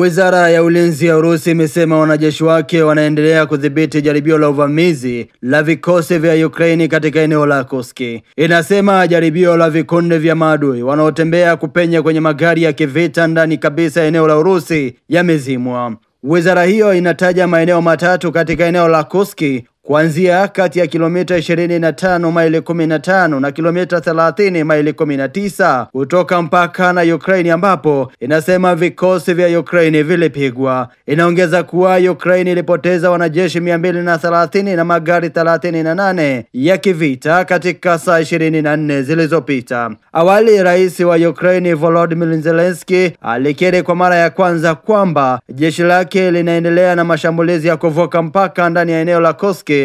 Wizara ya ulinzi ya Urusi imesema wanajeshi wake wanaendelea kudhibiti jaribio la uvamizi la vikosi vya Ukraini katika eneo la Kursk. Inasema jaribio la vikundi vya maadui wanaotembea kupenya kwenye magari ya kivita ndani kabisa eneo la Urusi yamezimwa. Wizara hiyo inataja maeneo matatu katika eneo la Kursk kuanzia kati ya kilomita 25 maili 15 na kilomita 30 maili 19 kutoka mpaka na Ukraine, ambapo inasema vikosi vya Ukraine vilipigwa. Inaongeza kuwa Ukraine ilipoteza wanajeshi 230 na magari 38 ya kivita katika saa 24 zilizopita. Awali, rais wa Ukraine Volodymyr Zelensky alikiri kwa mara ya kwanza kwamba jeshi lake linaendelea na mashambulizi ya kuvuka mpaka ndani ya eneo la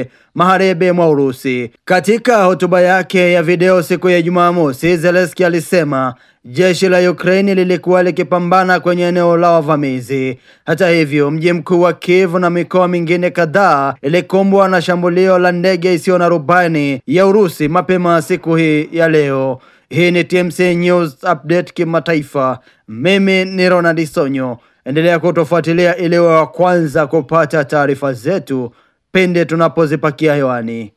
Kursk magharibi mwa Urusi. Katika hotuba yake ya video siku ya Jumamosi, Zelensky alisema jeshi la Ukraini lilikuwa likipambana kwenye eneo la wavamizi. Hata hivyo, mji mkuu wa Kiev na mikoa mingine kadhaa ilikumbwa na shambulio la ndege isiyo na rubani ya Urusi mapema siku hii ya leo. Hii ni TMC News Update kimataifa. Mimi ni Ronald Sonyo. Endelea kutofuatilia ili wa kwanza kupata taarifa zetu pindi tunapozipakia hewani.